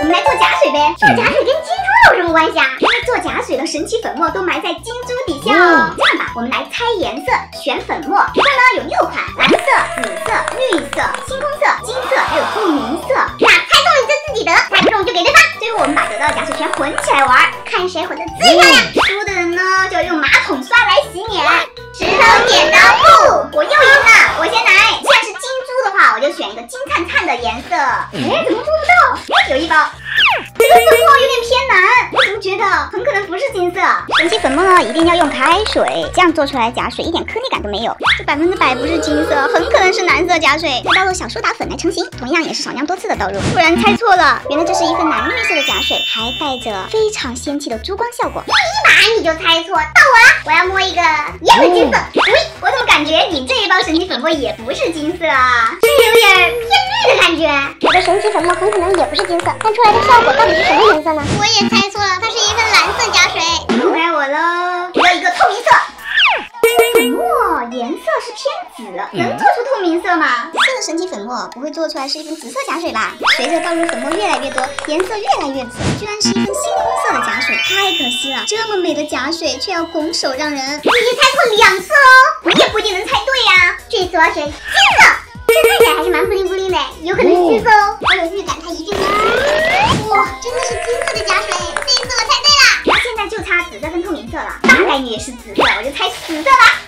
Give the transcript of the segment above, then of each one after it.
我们来做假水呗。做假水跟金珠有什么关系啊？因为做假水的神奇粉末都埋在金珠底下哦。这样吧，我们来猜颜色，选粉末，一共呢有六款：蓝色、紫色、绿色、星空色、金色，还有透明色。那猜中了你就自己得，猜不中就给对方。最后我们把得到的假水全混起来玩，看谁混的最漂亮。输的人呢就要用马桶刷来洗脸。石头剪刀布，我又赢了，我先来。既然是金珠的话，我就选一个金灿灿的颜色。哎，怎么摸不有一包。这个粉末有点偏蓝，我怎么觉得很可能不是金色？神奇粉末呢，一定要用开水，这样做出来假水一点颗粒感都没有。这百分之百不是金色，很可能是蓝色假水。再倒入小苏打粉来成型，同样也是少量多次的倒入。不然猜错了，原来这是一份蓝绿色的假水，还带着非常仙气的珠光效果。第一把你就猜错，到我了，我要摸一个也是金色。喂，我怎么感觉你这一包神奇粉末也不是金色啊？是有点偏绿的感觉。我的神奇粉末很可能也不是金色，但出来的效果到底是什么颜色呢？我也猜错了，它是一份蓝色假水。该我喽，我要一个透明色。粉末颜色是偏紫，能做出透明色吗？紫色的神奇粉末不会做出来是一份紫色假水吧？随着倒入粉末越来越多，颜色越来越紫，居然是一份星空色的假水，太可惜了！这么美的假水却要拱手让人。你猜错两次哦，你也不一定能猜对呀。这次我要选金色，这看起来还是蛮布灵布灵的，有可能是金色哦。现在就差紫色跟透明色了，大概率也是紫色，我就猜紫色吧。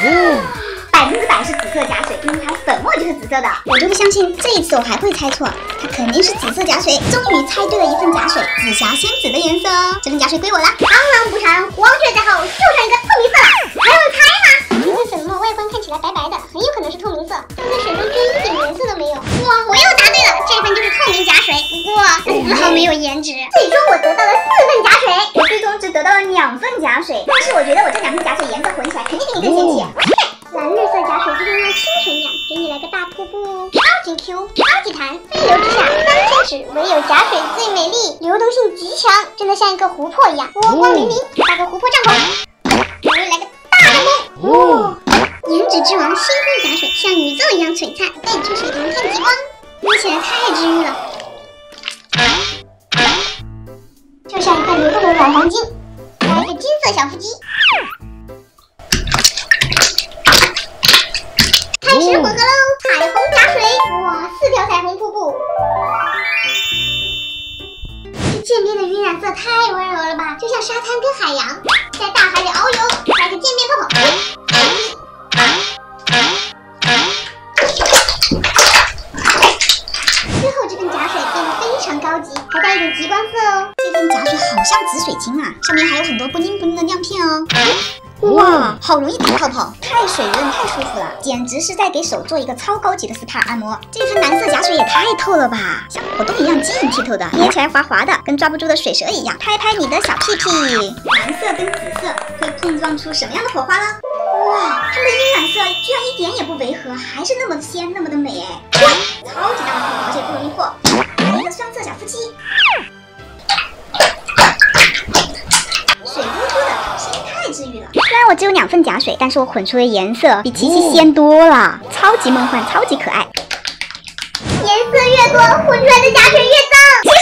百分之百是紫色假水，因为它粉末就是紫色的。我就不相信这一次我还会猜错，它肯定是紫色假水。终于猜对了一份假水，紫霞仙子的颜色哦。这份假水归我了，螳螂捕蝉，黄雀在后，就剩一个透明色了，还用猜吗？这份粉末外观看起来白白的，很有可能是透明色，但在水中却一点丝毫没有颜值。最终我得到了四份假水，我最终只得到了两份假水，但是我觉得我这两份假水颜色混起来肯定比你更仙气。蓝绿色假水就像那清泉一样，给你来个大瀑布，超级 Q，超级弹，飞流直下三千尺，唯有假水最美丽，流动性极强，真的像一个湖泊一样，波光粼粼，搭个湖泊帐篷，给你来个大帐篷，哦，颜值之王星空假水，像宇宙一样璀璨，带你去水银片极光，摸起来太治愈了，黄金，来个金色小腹肌。开始混合喽！彩虹假水，哇，四条彩虹瀑布。这渐变的晕染色太温柔了吧，就像沙滩跟海洋，在大海里遨游，来个渐变泡泡。最后这份假水变得非常高级，还带一点极光色哦。这份假水好像紫水晶啊，上面还有很多布灵布灵的亮片哦。哇，好容易打泡泡，太水润，太舒服了，简直是在给手做一个超高级的 SPA 按摩。这份蓝色假水也太透了吧，像果冻一样晶莹剔透的，捏起来滑滑的，跟抓不住的水蛇一样。拍拍你的小屁屁，蓝色跟紫色会碰撞出什么样的火花呢？哇，它们的晕染色居然一点也不违和，还是那么的鲜，那么的美哎！超级大的只有两份假水，但是我混出的颜色比琪琪鲜多了，超级梦幻，超级可爱。颜色越多，混出来的假水越脏。